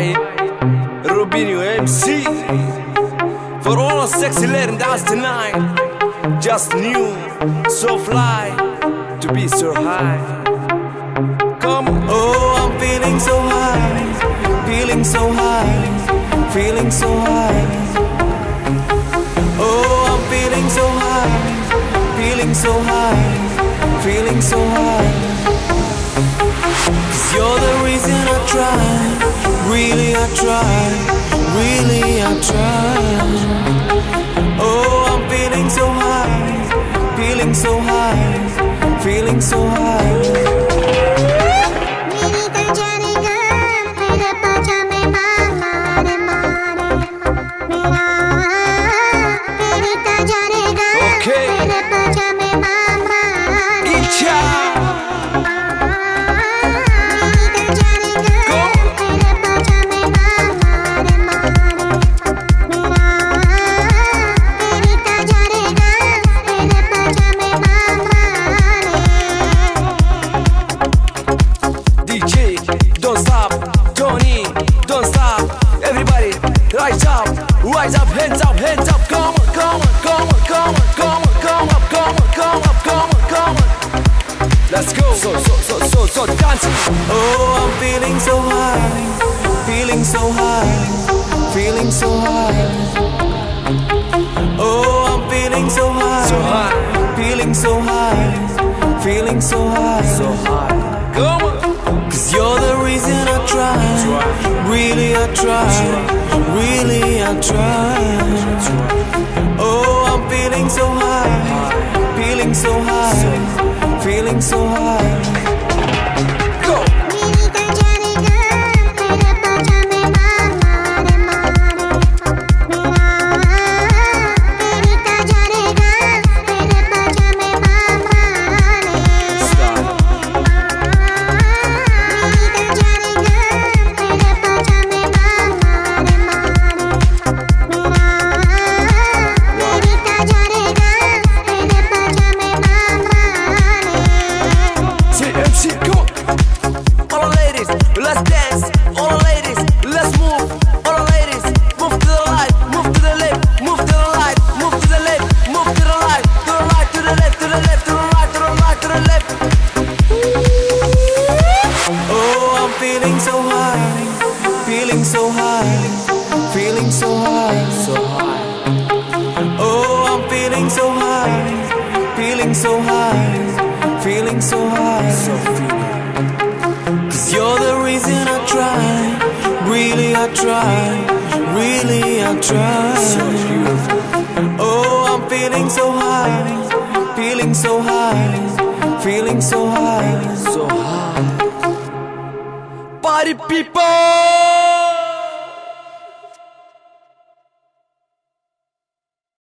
by Robinho MC. For all the sexy ladies dance tonight, just new, so fly, to be so high. Come. Oh, I'm feeling so high, feeling so high, feeling so high. Oh, I'm feeling so high, feeling so high, feeling so high. Cause you're the reason I really I try, really I try. Oh, I'm feeling so high, feeling so high, feeling so high. Don't stop. Tony, don't stop. Everybody, rise up, rise up, hands up, hands up. Come on, come on, come on, come on, come on, come up, come on, come up, come on, come on. Let's go. So, so, so, so, so, dancing. Oh, I'm feeling so high, feeling so high, feeling so high. Oh, I'm feeling so high, So high, feeling so high, feeling so high. so high. Come on. Really I try, really I try. So high. Feeling so high. feeling. So high, so high. Oh, I'm feeling so high. Feeling so high. Feeling so high, so high. Cause you're the reason I really I try, really I try. Oh, I'm feeling so high, feeling so high, feeling so high. So high. Party people!